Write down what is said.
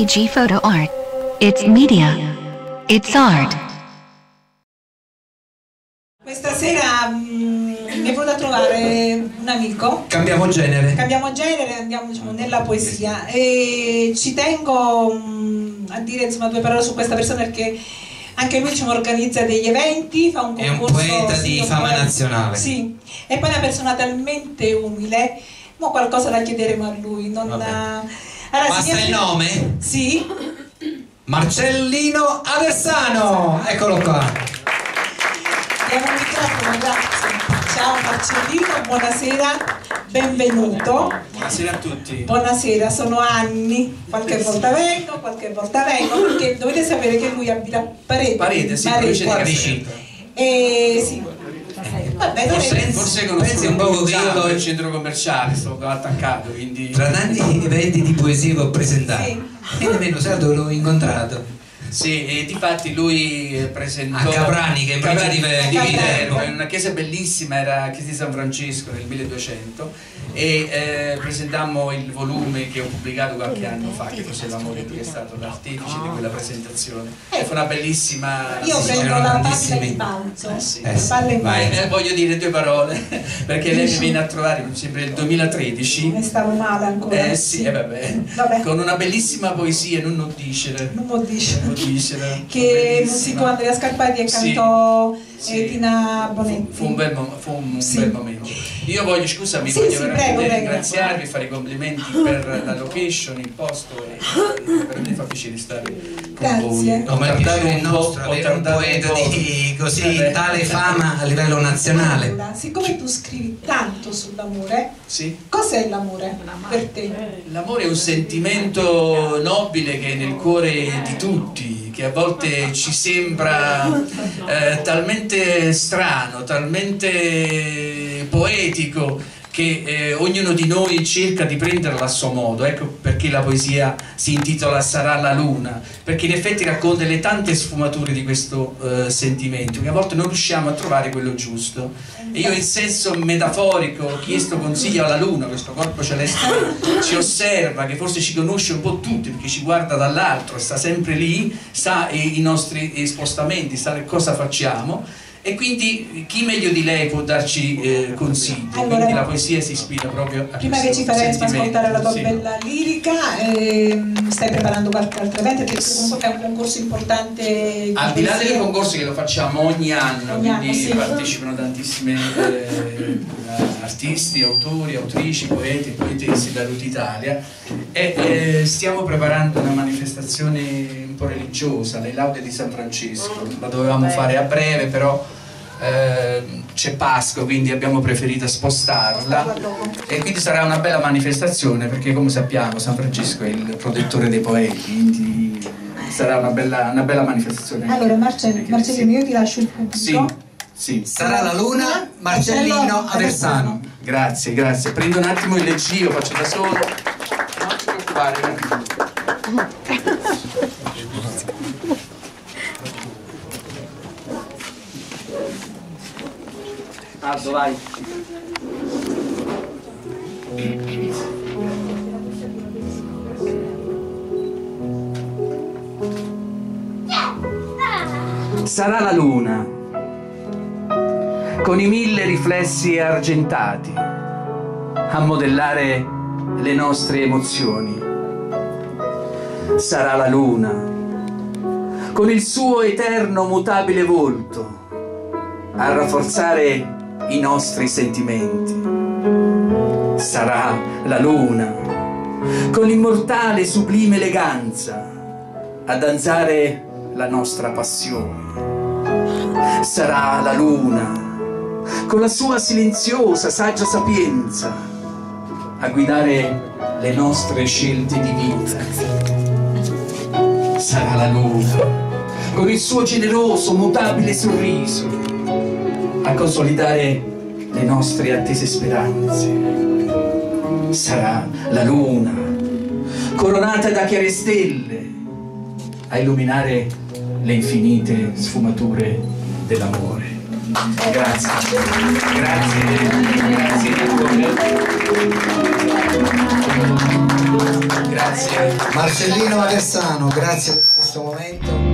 MTG Photo Art. It's media. It's art. Questa sera mm, mi è venuto a trovare un amico. Cambiamo genere. Cambiamo genere, andiamo diciamo, nella poesia e ci tengo mm, a dire insomma, due parole su questa persona perché anche lui diciamo, organizza degli eventi, fa un È un concorso. poeta sì, di fama poeta- nazionale. Sì, e poi è una persona talmente umile, ma qualcosa la chiederemo a lui. Non, Vabbè. Allora, Basta signor- il nome? Sì, Marcellino Aversano. Eccolo qua. diamo un microfono, grazie. Ciao Marcellino, buonasera, benvenuto. Buonasera a tutti. Buonasera, sono anni, qualche volta vengo, qualche volta vengo, perché dovete sapere che lui abita a Parete. Parete, sì, Parete. provincia di Vicino. Caserta. E sì. Vabbè, Forse, dovete- forse pensi conosco un poco che io do- il centro commerciale, sto attaccato, quindi... Tra tanti eventi di poesia che ho presentato. Sì. E nemmeno sai dove l'ho incontrato. Sì, e difatti lui eh, presentò... A Caprani, che è in provincia di di Viterbo, Viterbo. in una chiesa bellissima, era la chiesa di San Francesco nel 1200 e eh, presentammo il volume che ho pubblicato qualche anno fa, che cos'è l'amore, lui è stato l'artefice di quella presentazione. E fu una bellissima... Io prendo la palla di balzo, Eh sì. Eh sì, vai. Eh, voglio dire due parole, perché lei mi viene a trovare, mi sembra il 2013, Ne stavo male ancora. Eh sì, eh, vabbè. Vabbè. Con una bellissima poesia, non non dicere. Non. Non dicere. Che Bellissima. musicò Andrea Scarpati e cantò sì. Eh, Tina Bonetti. Fu, fu un bel, mom- fu un Sì. bel momento. Io voglio, scusami, Sì, voglio sì, veramente prego, prego. ringraziarvi, fare i complimenti per la location, il posto e eh, per me fa piacere stare con Grazie. voi. No, ma il tardato un po', nostro, ho avere un poeta po'. di così Vabbè. tale fama a livello nazionale. Allora, siccome tu scrivi tanto sull'amore, Sì. cos'è l'amore per te? L'amore è un sentimento nobile che è nel cuore di tutti, che a volte ci sembra eh, talmente strano, talmente poetico che eh, ognuno di noi cerca di prenderlo a suo modo. Ecco perché la poesia si intitola Sarà la luna, perché in effetti racconta le tante sfumature di questo eh, sentimento, che a volte non riusciamo a trovare quello giusto. E io in senso metaforico ho chiesto consiglio alla luna, questo corpo celeste che ci osserva, che forse ci conosce un po' tutti perché ci guarda dall'altro, sta sempre lì, sa i nostri eh, spostamenti, sa cosa facciamo. E quindi chi meglio di lei può darci eh, consigli? Allora, quindi la poesia si ispira proprio a Prima che questo ci sentimento, ascoltare la tua sì. bella lirica, ehm, stai preparando qualche altro evento perché comunque è un concorso importante di Al di là poesia. del concorso che lo facciamo ogni anno, Ogni anno, quindi sì. partecipano tantissimi eh, artisti, autori, autrici, poeti e poetessi da tutta Italia e eh, stiamo preparando una manifestazione un po' religiosa, le laude di San Francesco. La dovevamo fare a breve, però eh, c'è Pasqua, quindi abbiamo preferito spostarla e quindi sarà una bella manifestazione perché come sappiamo San Francesco è il protettore dei poeti, quindi sarà una bella, una bella manifestazione. Allora Marcellino, io ti lascio il pubblico. Sì, sì. Sarà la luna, Marcellino Aversano. Grazie, grazie. Prendo un attimo il leggio, faccio da solo. Non ti preoccupare, un attimo. Aldo, vai. Sarà la luna, con i mille riflessi argentati, a modellare le nostre emozioni. Sarà la luna, con il suo eterno mutabile volto, a rafforzare i nostri sentimenti. Sarà la luna, con l'immortale sublime eleganza, a danzare la nostra passione. Sarà la luna, con la sua silenziosa, saggia sapienza, a guidare le nostre scelte di vita. Sarà la luna, con il suo generoso, mutabile sorriso, a consolidare le nostre attese speranze. Sarà la luna, coronata da chiare stelle, a illuminare le infinite sfumature dell'amore. Grazie, grazie, grazie. Grazie. Marcellino Aversano, grazie per questo momento.